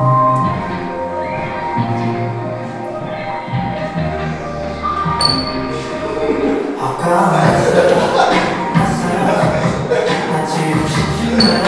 あかん。